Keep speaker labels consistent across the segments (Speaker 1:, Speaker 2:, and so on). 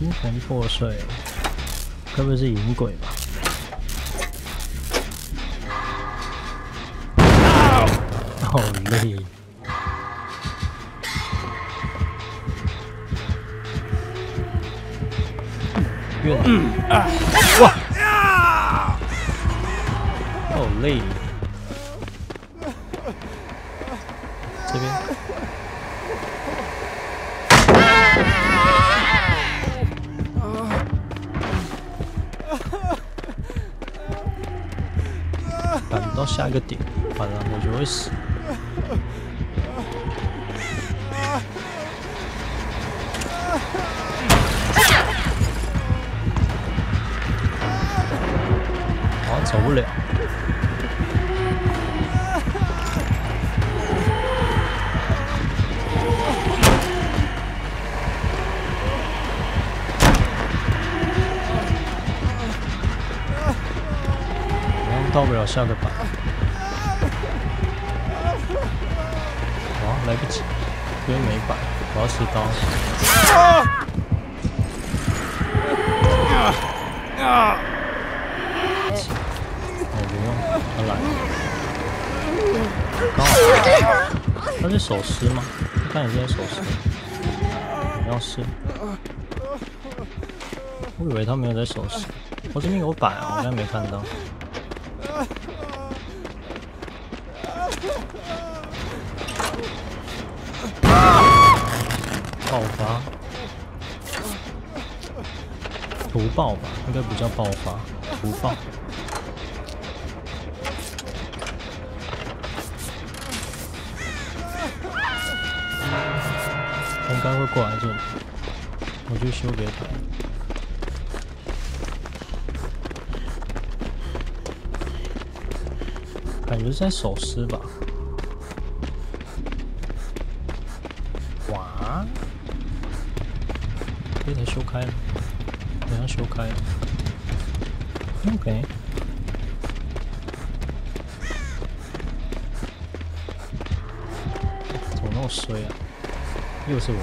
Speaker 1: 阴魂破碎，该不会是银鬼吧？好累。越南，哇，好累。这边，赶到下一个点，不然我就会死。啊走不了。到不了下个板。哇，来不及，这边没板，我要吃刀。哦，不用，他来了。刚好，他是手撕吗？我看你现在手撕，好像是。我以为他没有在手撕。我这边有板啊，我刚才没看到。爆发，图爆吧，应该不叫爆发，图爆。应该会过来这里，我去修别的。感觉是在守尸吧？哇！这台修开了，好像修开了。OK。怎么那么衰啊？又是我。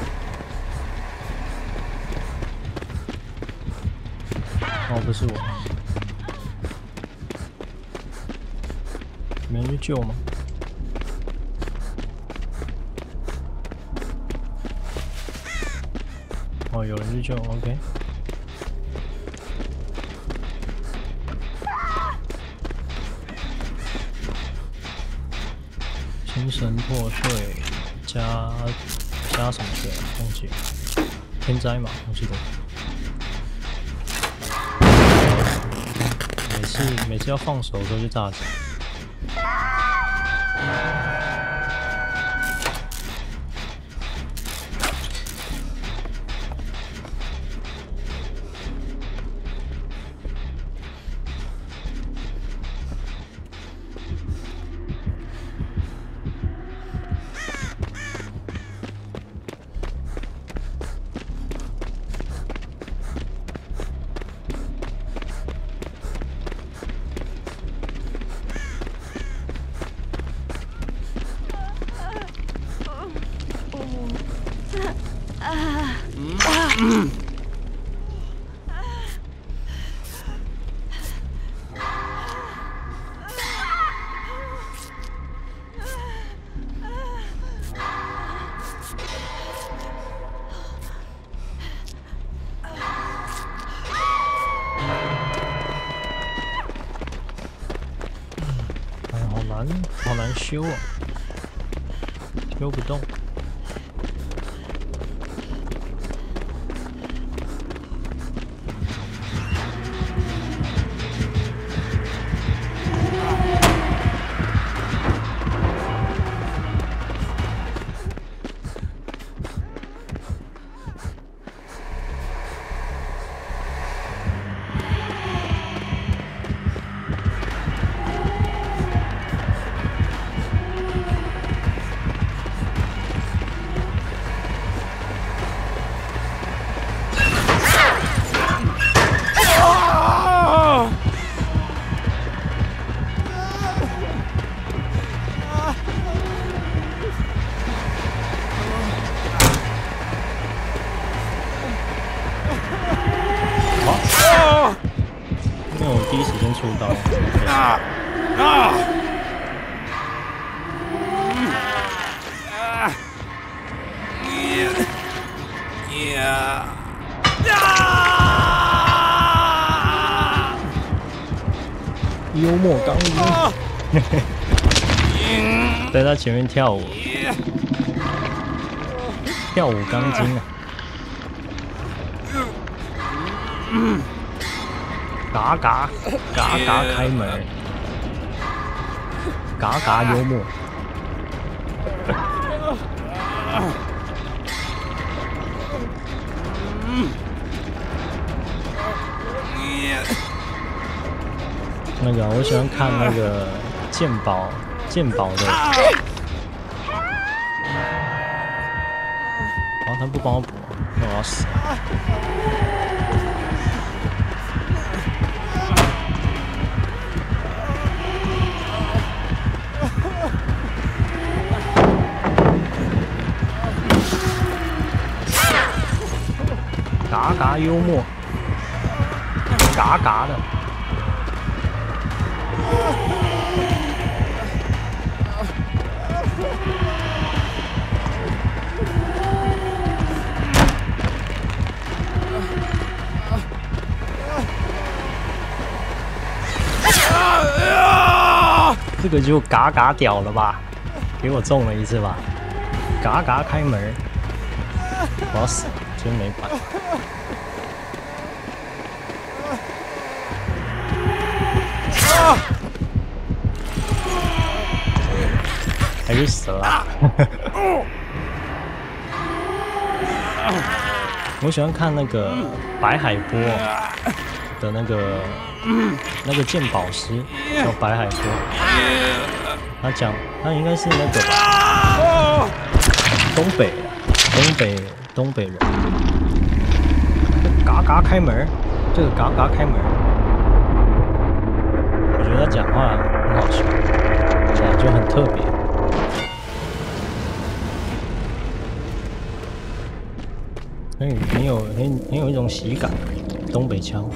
Speaker 1: 哦，不是我。没人去救吗？哦，有人去救，OK。精神破碎加加什么血？忘记，天灾嘛，我记得。每次每次要放手的时候就炸死。哎呀，好难，好难修啊，修不动。幽默钢筋，在他前面跳舞，跳舞钢筋啊！嘎嘎嘎嘎开门，嘎嘎幽默。那个，我喜欢看那个鉴宝鉴宝的。然后，他不帮我补，那我要死了。嘎幽默，嘎嘎的。这个就嘎嘎屌了吧？给我中了一次吧！嘎嘎开门，我要死了，真没办死了。我喜欢看那个白海波的那个那个鉴宝师叫白海波，他讲他应该是那个，东北东北东北人。嘎嘎开门，这个嘎嘎开门，我觉得他讲话很好笑，就很特别。很很有很很有一种喜感，东北腔。